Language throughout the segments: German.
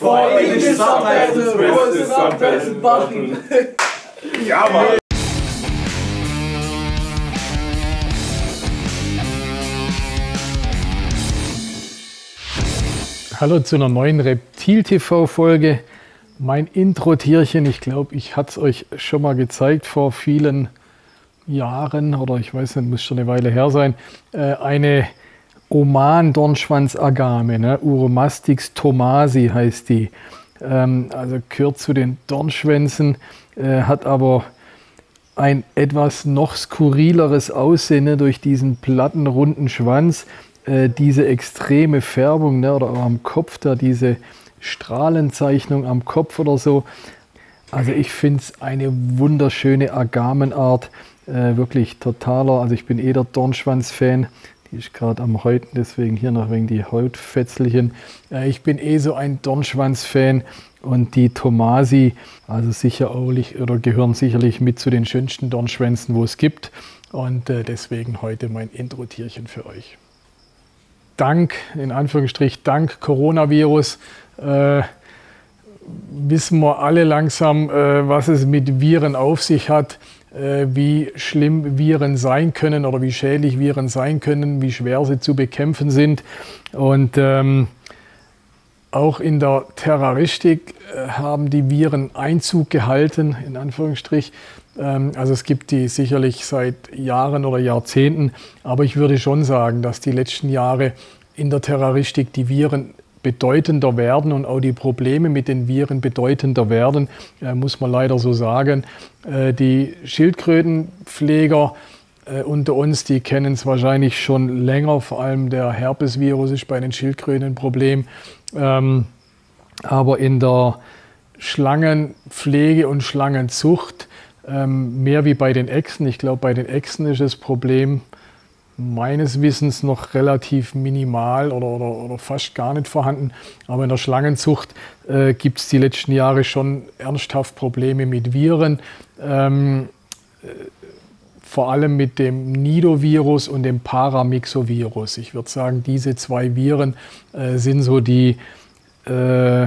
For English subtitles, press the subtitles button. Ja, Mann. Hallo zu einer neuen Reptil-TV-Folge. Mein Intro-Tierchen, ich glaube, ich hatte es euch schon mal gezeigt vor vielen Jahren oder ich weiß nicht, muss schon eine Weile her sein. Äh, eine Oman-Dornschwanz-Agame, ne? Uromastix thomasi heißt die. Ähm, also gehört zu den Dornschwänzen, äh, hat aber ein etwas noch skurrileres Aussehen ne? durch diesen platten, runden Schwanz. Äh, diese extreme Färbung ne? oder auch am Kopf da diese Strahlenzeichnung am Kopf oder so. Also ich finde es eine wunderschöne Agamenart, äh, wirklich totaler, also ich bin eh der Dornschwanz-Fan, die ist gerade am Häuten, deswegen hier noch wegen die Hautfetzelchen. Äh, ich bin eh so ein Dornschwanz-Fan und die Tomasi, also sicher auch, oder gehören sicherlich mit zu den schönsten Dornschwänzen, wo es gibt. Und äh, deswegen heute mein Intro-Tierchen für euch. Dank, in Anführungsstrich, dank Coronavirus äh, wissen wir alle langsam, äh, was es mit Viren auf sich hat, wie schlimm Viren sein können oder wie schädlich Viren sein können, wie schwer sie zu bekämpfen sind. Und ähm, auch in der Terroristik äh, haben die Viren Einzug gehalten, in Anführungsstrich. Ähm, also es gibt die sicherlich seit Jahren oder Jahrzehnten, aber ich würde schon sagen, dass die letzten Jahre in der Terroristik die Viren bedeutender werden und auch die Probleme mit den Viren bedeutender werden, äh, muss man leider so sagen. Äh, die Schildkrötenpfleger äh, unter uns, die kennen es wahrscheinlich schon länger, vor allem der Herpesvirus ist bei den Schildkröten ein Problem. Ähm, aber in der Schlangenpflege und Schlangenzucht, ähm, mehr wie bei den Echsen, ich glaube, bei den Echsen ist das Problem meines Wissens noch relativ minimal oder, oder, oder fast gar nicht vorhanden. Aber in der Schlangenzucht äh, gibt es die letzten Jahre schon ernsthaft Probleme mit Viren. Ähm, äh, vor allem mit dem Nidovirus und dem Paramyxovirus. Ich würde sagen, diese zwei Viren äh, sind so die, äh,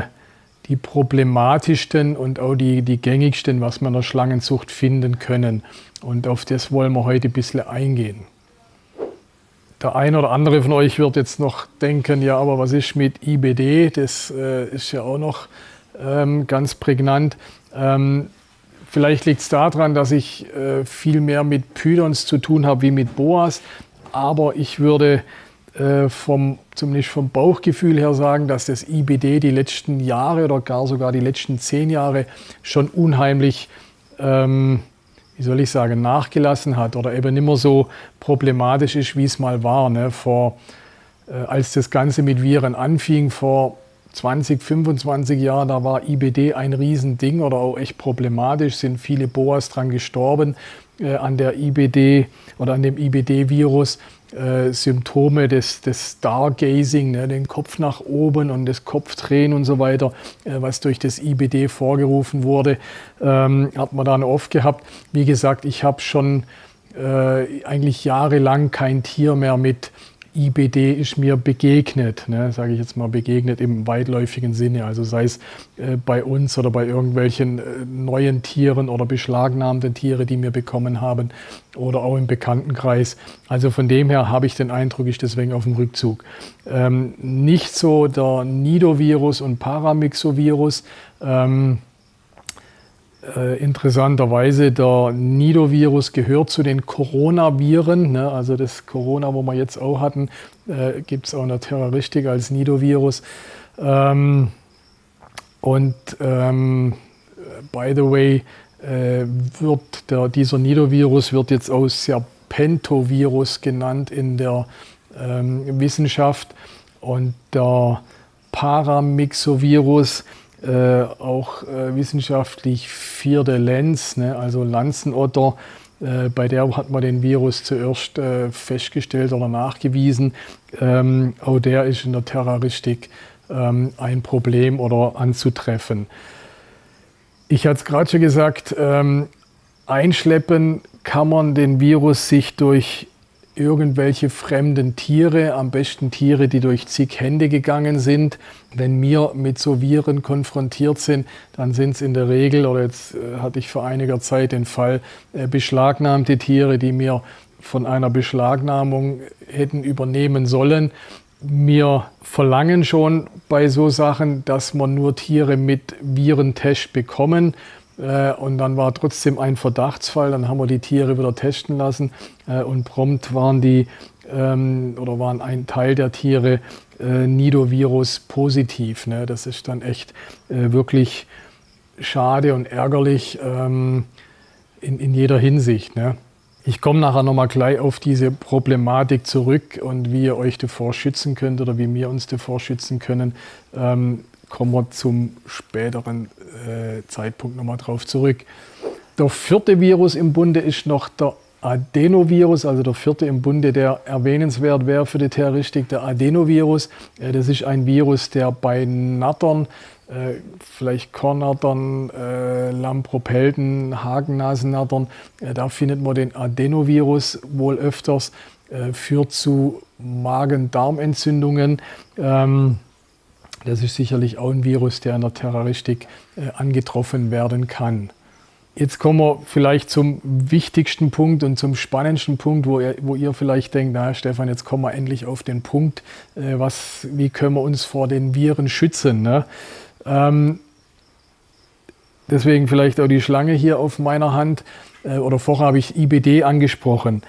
die problematischsten und auch die, die gängigsten, was man in der Schlangenzucht finden können. Und auf das wollen wir heute ein bisschen eingehen. Der eine oder andere von euch wird jetzt noch denken, ja, aber was ist mit IBD? Das äh, ist ja auch noch ähm, ganz prägnant. Ähm, vielleicht liegt es daran, dass ich äh, viel mehr mit Pydons zu tun habe wie mit Boas. Aber ich würde äh, vom, zumindest vom Bauchgefühl her sagen, dass das IBD die letzten Jahre oder gar sogar die letzten zehn Jahre schon unheimlich ähm, wie soll ich sagen, nachgelassen hat oder eben nicht mehr so problematisch ist, wie es mal war. Ne? Vor, äh, als das Ganze mit Viren anfing, vor 20, 25 Jahren, da war IBD ein Riesending oder auch echt problematisch, sind viele Boas dran gestorben äh, an der IBD oder an dem IBD-Virus. Äh, Symptome des, des Stargazing, ne, den Kopf nach oben und das Kopfdrehen und so weiter, äh, was durch das IBD vorgerufen wurde, ähm, hat man dann oft gehabt. Wie gesagt, ich habe schon äh, eigentlich jahrelang kein Tier mehr mit IBD ist mir begegnet, ne, sage ich jetzt mal begegnet im weitläufigen Sinne, also sei es äh, bei uns oder bei irgendwelchen äh, neuen Tieren oder beschlagnahmten Tiere, die wir bekommen haben oder auch im Bekanntenkreis. Also von dem her habe ich den Eindruck, ich deswegen auf dem Rückzug. Ähm, nicht so der Nidovirus und Paramyxovirus. Ähm, äh, interessanterweise, der Nidovirus gehört zu den Coronaviren. Ne? Also das Corona, wo wir jetzt auch hatten, äh, gibt es auch in der Terroristik als Nidovirus. Ähm, und ähm, by the way, äh, wird der, dieser Nidovirus wird jetzt auch Serpentovirus genannt in der ähm, Wissenschaft. Und der Paramyxovirus äh, auch äh, wissenschaftlich vierte Lenz, ne, also Lanzenotter. Äh, bei der hat man den Virus zuerst äh, festgestellt oder nachgewiesen. Ähm, auch der ist in der Terroristik ähm, ein Problem oder anzutreffen. Ich hatte es gerade schon gesagt, ähm, einschleppen kann man den Virus sich durch irgendwelche fremden Tiere, am besten Tiere, die durch zig Hände gegangen sind. Wenn wir mit so Viren konfrontiert sind, dann sind es in der Regel, oder jetzt äh, hatte ich vor einiger Zeit den Fall, äh, beschlagnahmte Tiere, die mir von einer Beschlagnahmung hätten übernehmen sollen. Wir verlangen schon bei so Sachen, dass man nur Tiere mit Virentest bekommen. Äh, und dann war trotzdem ein Verdachtsfall. Dann haben wir die Tiere wieder testen lassen äh, und prompt waren die ähm, oder waren ein Teil der Tiere äh, Nidovirus positiv. Ne? Das ist dann echt wirklich schade und ärgerlich ähm, in, jeder Hinsicht. Ne? Ich komme nachher nochmal gleich auf diese Problematik zurück und wie ihr euch davor schützen könnt oder wie wir uns davor schützen können. Ähm, kommen wir zum späteren äh, Zeitpunkt nochmal drauf zurück. Der vierte Virus im Bunde ist noch der Adenovirus, also der vierte im Bunde, der erwähnenswert wäre für die Terroristik, der Adenovirus. Äh, das ist ein Virus, der bei Nattern, äh, vielleicht Kornattern, Lampropelten, Hakennasennattern, da findet man den Adenovirus wohl öfters, führt zu Magen-Darm-Entzündungen. Ähm, das ist sicherlich auch ein Virus, der in der Terroristik äh, angetroffen werden kann. Jetzt kommen wir vielleicht zum wichtigsten Punkt und zum spannendsten Punkt, wo ihr, wo ihr vielleicht denkt, na Stefan, jetzt kommen wir endlich auf den Punkt, äh, was, wie können wir uns vor den Viren schützen. Ne? Ähm, deswegen vielleicht auch die Schlange hier auf meiner Hand. Äh, oder vorher habe ich IBD angesprochen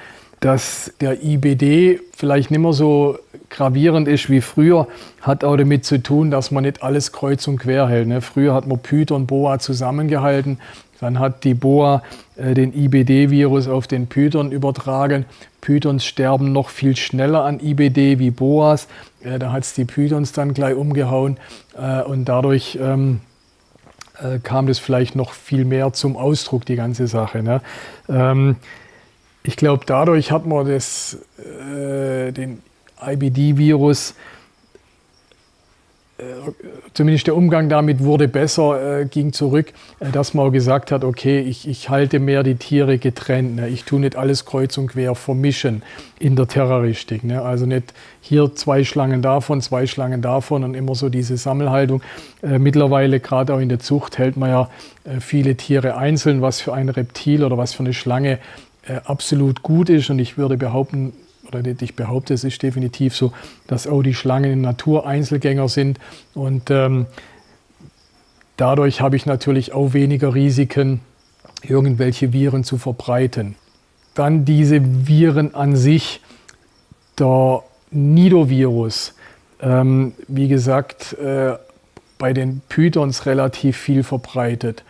dass der IBD vielleicht nicht mehr so gravierend ist wie früher, hat auch damit zu tun, dass man nicht alles kreuz und quer hält. Ne? Früher hat man Python und Boa zusammengehalten. Dann hat die Boa äh, den IBD-Virus auf den Python übertragen. Pythons sterben noch viel schneller an IBD wie Boas. Äh, da hat es die Pythons dann gleich umgehauen äh, und dadurch ähm, äh, kam das vielleicht noch viel mehr zum Ausdruck, die ganze Sache. Ne? Ähm, ich glaube, dadurch hat man das, äh, den IBD-Virus, äh, zumindest der Umgang damit wurde besser, äh, ging zurück, äh, dass man gesagt hat, okay, ich, ich halte mehr die Tiere getrennt. Ne? Ich tue nicht alles kreuz und quer vermischen in der Terroristik. Ne? Also nicht hier zwei Schlangen davon, zwei Schlangen davon und immer so diese Sammelhaltung. Äh, mittlerweile, gerade auch in der Zucht, hält man ja äh, viele Tiere einzeln, was für ein Reptil oder was für eine Schlange äh, absolut gut ist. Und ich würde behaupten, oder ich behaupte, es ist definitiv so, dass auch die Schlangen in Natur Einzelgänger sind. Und ähm, dadurch habe ich natürlich auch weniger Risiken, irgendwelche Viren zu verbreiten. Dann diese Viren an sich, der Nidovirus, ähm, wie gesagt, äh, bei den Pythons relativ viel verbreitet.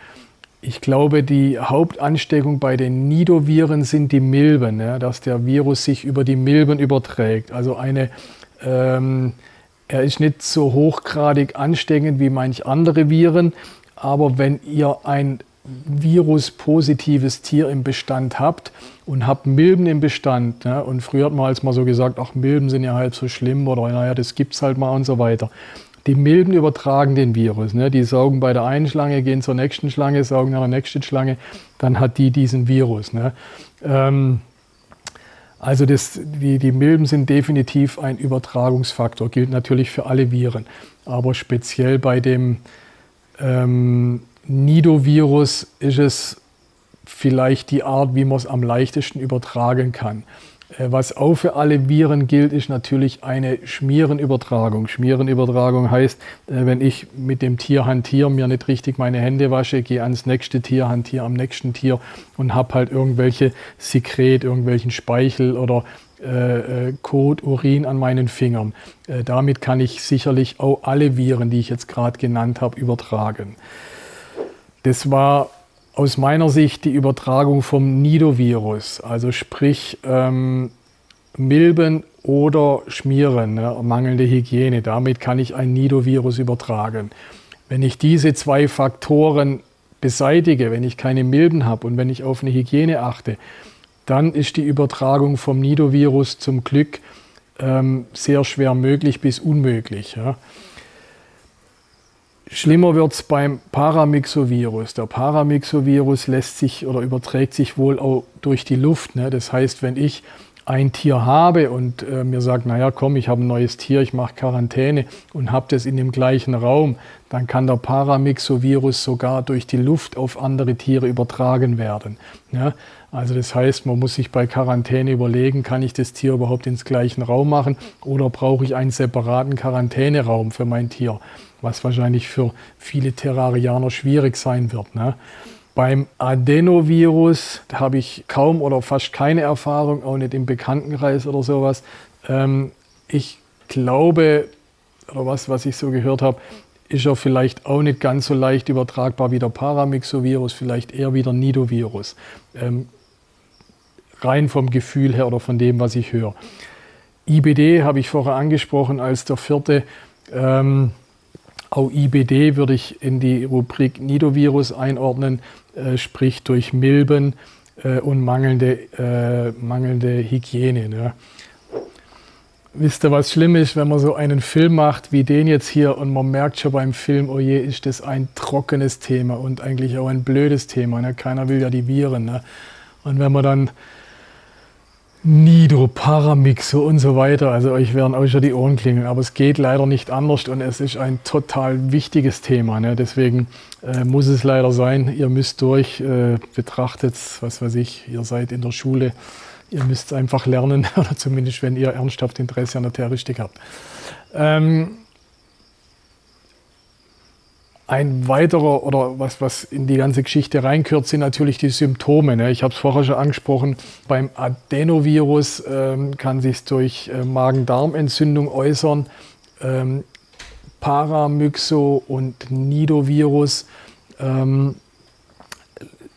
Ich glaube, die Hauptansteckung bei den Nidoviren sind die Milben, ja, dass der Virus sich über die Milben überträgt. Also eine, ähm, er ist nicht so hochgradig ansteckend wie manch andere Viren, aber wenn ihr ein viruspositives Tier im Bestand habt und habt Milben im Bestand, ja, und früher hat man als mal so gesagt, ach Milben sind ja halb so schlimm oder naja, das gibt es halt mal und so weiter. Die Milben übertragen den Virus. Ne? Die saugen bei der einen Schlange, gehen zur nächsten Schlange, saugen nach der nächsten Schlange, dann hat die diesen Virus. Ne? Ähm, also das, die, die Milben sind definitiv ein Übertragungsfaktor, gilt natürlich für alle Viren, aber speziell bei dem ähm, Nidovirus ist es vielleicht die Art, wie man es am leichtesten übertragen kann. Äh, was auch für alle Viren gilt, ist natürlich eine Schmierenübertragung. Schmierenübertragung heißt, äh, wenn ich mit dem Tier hantiere, mir nicht richtig meine Hände wasche, gehe ans nächste Tier, hantiere am nächsten Tier und habe halt irgendwelche Sekret, irgendwelchen Speichel oder äh, Kot, Urin an meinen Fingern. damit kann ich sicherlich auch alle Viren, die ich jetzt gerade genannt habe, übertragen. Das war aus meiner Sicht die Übertragung vom Nidovirus, also sprich ähm, Milben oder Schmieren, ne, mangelnde Hygiene. Damit kann ich ein Nidovirus übertragen. Wenn ich diese zwei Faktoren beseitige, wenn ich keine Milben habe und wenn ich auf eine Hygiene achte, dann ist die Übertragung vom Nidovirus zum Glück ähm, sehr schwer möglich bis unmöglich. Ja. Schlimmer wird es beim Paramyxovirus. Der Paramyxovirus lässt sich oder überträgt sich wohl auch durch die Luft. Ne? Das heißt, wenn ich ein Tier habe und äh, mir sagt, naja, komm, ich habe ein neues Tier, ich mache Quarantäne und habe das in dem gleichen Raum, dann kann der Paramyxovirus sogar durch die Luft auf andere Tiere übertragen werden. Ja? Also das heißt, man muss sich bei Quarantäne überlegen, kann ich das Tier überhaupt ins gleichen Raum machen oder brauche ich einen separaten Quarantäneraum für mein Tier, was wahrscheinlich für viele Terrarianer schwierig sein wird. Ne? Beim Adenovirus habe ich kaum oder fast keine Erfahrung, auch nicht im Bekanntenkreis oder sowas. Ähm, ich glaube, oder was, was ich so gehört habe, ist er vielleicht auch nicht ganz so leicht übertragbar wie der Paramyxovirus, vielleicht eher wie der Nidovirus. Ähm, rein vom Gefühl her oder von dem, was ich höre. IBD habe ich vorher angesprochen als der vierte. Ähm, auch IBD würde ich in die Rubrik Nidovirus einordnen, äh, sprich durch Milben äh, und mangelnde, äh, mangelnde Hygiene. Ne? Wisst ihr, was schlimm ist, wenn man so einen Film macht wie den jetzt hier und man merkt schon beim Film, oh je, ist das ein trockenes Thema und eigentlich auch ein blödes Thema. Ne? Keiner will ja die Viren. Ne? Und wenn man dann Nido, Paramixo und so weiter. Also euch werden auch schon die Ohren klingeln. Aber es geht leider nicht anders und es ist ein total wichtiges Thema. Ne? Deswegen äh, muss es leider sein. Ihr müsst durch, äh, betrachtet, was weiß ich, ihr seid in der Schule. Ihr müsst einfach lernen, oder zumindest wenn ihr ernsthaft Interesse an der Terroristik habt. Ähm, ein weiterer oder was, was in die ganze Geschichte reinkört, sind natürlich die Symptome. Ne? Ich habe es vorher schon angesprochen. Beim Adenovirus ähm, kann sich durch äh, Magen-Darm-Entzündung äußern. Ähm, Paramyxo und Nidovirus ähm,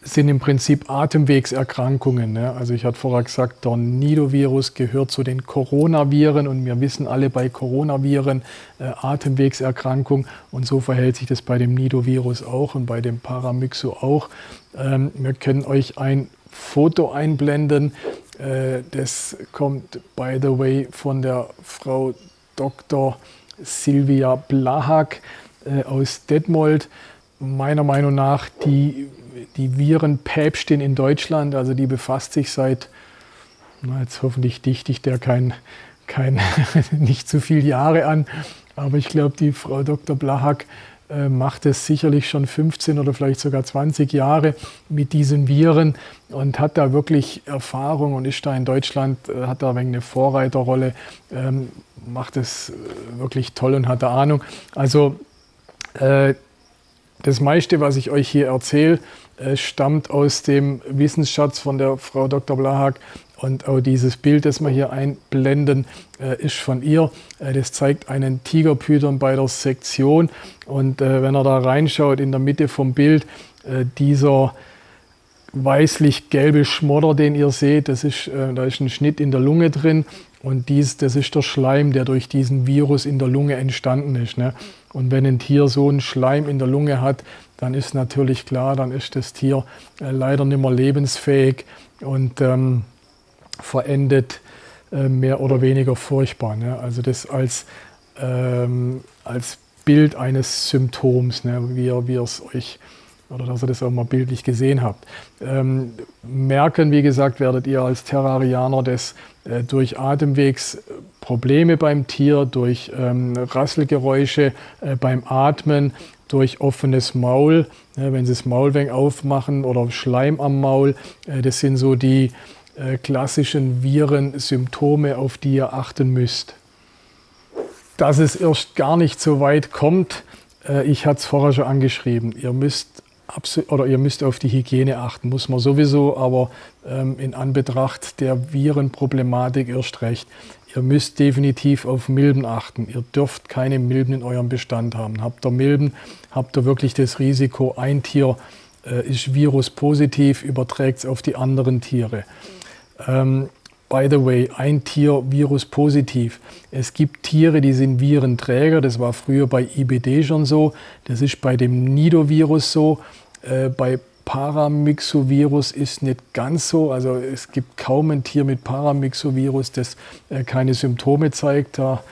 sind im Prinzip Atemwegserkrankungen. Ne? Also ich hatte vorher gesagt, der Nidovirus gehört zu den Coronaviren und wir wissen alle bei Coronaviren äh, Atemwegserkrankung und so verhält sich das bei dem Nidovirus auch und bei dem Paramyxo auch. Ähm, wir können euch ein Foto einblenden. Äh, das kommt, by the way, von der Frau Dr. Silvia Blahak äh, aus Detmold meiner Meinung nach die die Virenpäpstin in Deutschland, also die befasst sich seit, na jetzt hoffentlich dichte ich der kein, kein nicht zu viele Jahre an, aber ich glaube, die Frau Dr. Blahak äh, macht es sicherlich schon 15 oder vielleicht sogar 20 Jahre mit diesen Viren und hat da wirklich Erfahrung und ist da in Deutschland, äh, hat da eine Vorreiterrolle, ähm, macht es äh, wirklich toll und hat da Ahnung. Also äh, das meiste, was ich euch hier erzähle, äh, stammt aus dem Wissensschatz von der Frau Dr. Blahak. Und auch dieses Bild, das wir hier einblenden, äh, ist von ihr. Äh, das zeigt einen Tigerpython bei der Sektion. Und wenn er da reinschaut, in der Mitte vom Bild, dieser weißlich-gelbe Schmodder, den ihr seht, das ist, da ist ein Schnitt in der Lunge drin. Und dies, das ist der Schleim, der durch diesen Virus in der Lunge entstanden ist. Ne? Und wenn ein Tier so einen Schleim in der Lunge hat, dann ist natürlich klar, dann ist das Tier äh, leider nicht mehr lebensfähig und ähm, verendet äh, mehr oder weniger furchtbar. Ne? Also das als, ähm, als Bild eines Symptoms, ne? wie, ihr, es euch oder dass ihr das auch mal bildlich gesehen habt. Ähm, merken, wie gesagt, werdet ihr als Terrarianer das äh, durch Atemwegsprobleme beim Tier, durch ähm, Rasselgeräusche äh, beim Atmen, durch offenes Maul, äh, wenn sie das Maul aufmachen oder Schleim am Maul. Äh, das sind so die äh, klassischen Virensymptome, auf die ihr achten müsst. Dass es erst gar nicht so weit kommt, äh, ich hatte es vorher schon angeschrieben, ihr müsst oder ihr müsst auf die Hygiene achten, muss man sowieso, aber ähm, in Anbetracht der Virenproblematik erst recht. Ihr müsst definitiv auf Milben achten. Ihr dürft keine Milben in eurem Bestand haben. Habt ihr Milben, habt ihr wirklich das Risiko, ein Tier äh, ist viruspositiv, überträgt es auf die anderen Tiere. Ähm, by the way, ein Tier viruspositiv. Es gibt Tiere, die sind Virenträger. Das war früher bei IBD schon so. Das ist bei dem Nidovirus so. Äh, bei Paramyxovirus ist nicht ganz so. Also es gibt kaum ein Tier mit Paramyxovirus, das äh, keine Symptome zeigt. Da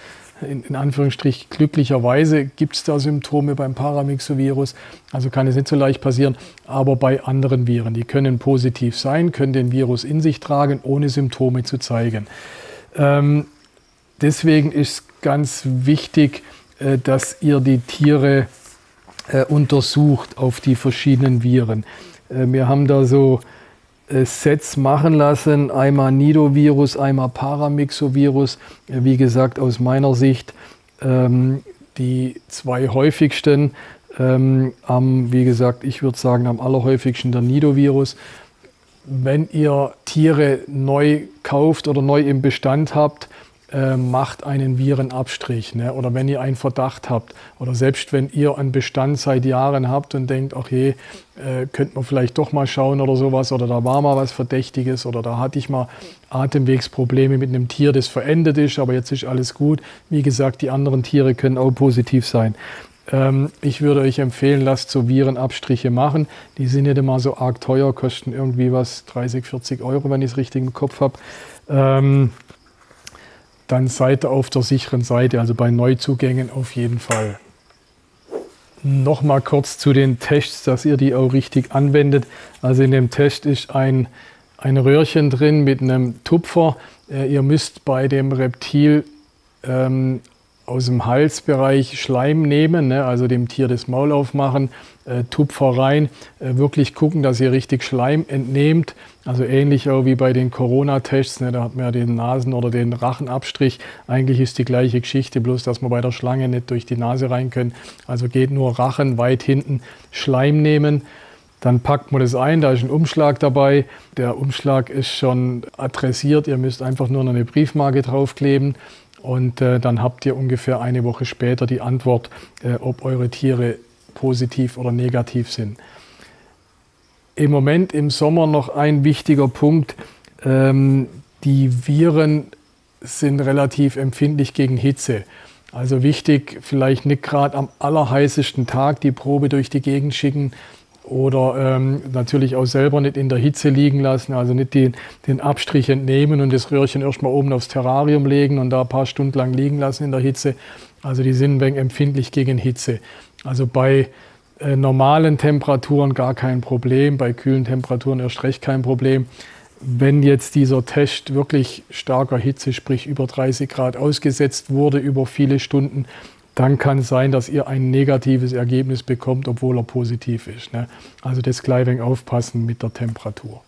in, in Anführungsstrich glücklicherweise gibt es da Symptome beim Paramyxovirus, also kann es nicht so leicht passieren, aber bei anderen Viren, die können positiv sein, können den Virus in sich tragen, ohne Symptome zu zeigen. Ähm, deswegen ist ganz wichtig, äh, dass ihr die Tiere äh, untersucht auf die verschiedenen Viren. Äh, wir haben da so äh, Sets machen lassen, einmal Nidovirus, einmal Paramyxovirus. Äh, wie gesagt, aus meiner Sicht ähm, die zwei häufigsten. Ähm, am, wie gesagt, ich würde sagen, am allerhäufigsten der Nidovirus. Wenn ihr Tiere neu kauft oder neu im Bestand habt, äh, macht einen Virenabstrich. Ne? Oder wenn ihr einen Verdacht habt oder selbst wenn ihr einen Bestand seit Jahren habt und denkt, ach je, äh, könnte man vielleicht doch mal schauen oder sowas oder da war mal was Verdächtiges oder da hatte ich mal Atemwegsprobleme mit einem Tier, das verendet ist, aber jetzt ist alles gut. Wie gesagt, die anderen Tiere können auch positiv sein. Ähm, ich würde euch empfehlen, lasst so Virenabstriche machen. Die sind nicht immer so arg teuer, kosten irgendwie was 30, 40 Euro, wenn ich es richtig im Kopf habe. Ähm, dann seid ihr auf der sicheren Seite, also bei Neuzugängen auf jeden Fall. Nochmal kurz zu den Tests, dass ihr die auch richtig anwendet. Also in dem Test ist ein, ein Röhrchen drin mit einem Tupfer. Äh, ihr müsst bei dem Reptil ähm, aus dem Halsbereich Schleim nehmen, ne, also dem Tier das Maul aufmachen, äh, Tupfer rein, äh, wirklich gucken, dass ihr richtig Schleim entnehmt. Also ähnlich auch wie bei den Corona-Tests, ne, da hat man ja den Nasen- oder den Rachenabstrich. Eigentlich ist die gleiche Geschichte, bloß dass man bei der Schlange nicht durch die Nase rein können. Also geht nur Rachen weit hinten, Schleim nehmen. Dann packt man das ein, da ist ein Umschlag dabei. Der Umschlag ist schon adressiert, ihr müsst einfach nur noch eine Briefmarke draufkleben und äh, dann habt ihr ungefähr eine Woche später die Antwort, äh, ob eure Tiere positiv oder negativ sind. Im Moment im Sommer noch ein wichtiger Punkt. Ähm, die Viren sind relativ empfindlich gegen Hitze. Also wichtig, vielleicht nicht gerade am allerheißesten Tag die Probe durch die Gegend schicken, oder ähm, natürlich auch selber nicht in der Hitze liegen lassen, also nicht den, den Abstrich entnehmen und das Röhrchen erstmal oben aufs Terrarium legen und da ein paar Stunden lang liegen lassen in der Hitze. Also die sind ein empfindlich gegen Hitze. Also bei äh, normalen Temperaturen gar kein Problem, bei kühlen Temperaturen erst recht kein Problem. Wenn jetzt dieser Test wirklich starker Hitze, sprich über 30 Grad ausgesetzt wurde über viele Stunden, dann kann es sein, dass ihr ein negatives Ergebnis bekommt, obwohl er positiv ist. Ne? Also das gleich aufpassen mit der Temperatur.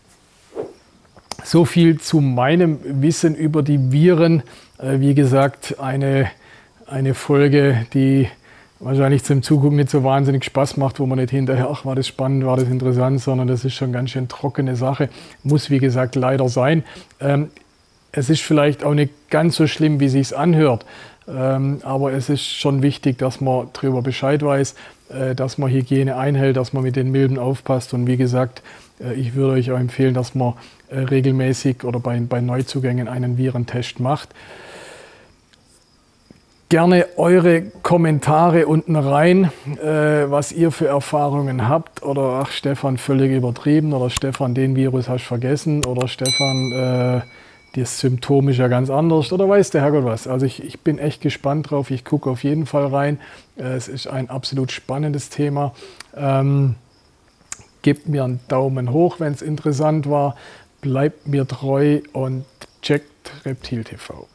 So viel zu meinem Wissen über die Viren. Äh, wie gesagt, eine, eine Folge, die wahrscheinlich zum Zugucken nicht so wahnsinnig Spaß macht, wo man nicht hinterher, ach, war das spannend, war das interessant, sondern das ist schon ganz schön trockene Sache. Muss, wie gesagt, leider sein. Ähm, es ist vielleicht auch nicht ganz so schlimm, wie es sich anhört. Ähm, aber es ist schon wichtig, dass man darüber Bescheid weiß, äh, dass man Hygiene einhält, dass man mit den Milben aufpasst. Und wie gesagt, äh, ich würde euch auch empfehlen, dass man äh, regelmäßig oder bei, bei Neuzugängen einen Virentest macht. Gerne eure Kommentare unten rein, äh, was ihr für Erfahrungen habt. Oder ach, Stefan, völlig übertrieben. Oder Stefan, den Virus hast du vergessen. Oder Stefan, äh, das Symptom ist ja ganz anders oder weiß der Herrgott was. Also ich, ich bin echt gespannt drauf. Ich gucke auf jeden Fall rein. Äh, es ist ein absolut spannendes Thema. Ähm, gebt mir einen Daumen hoch, wenn es interessant war. Bleibt mir treu und checkt Reptil TV.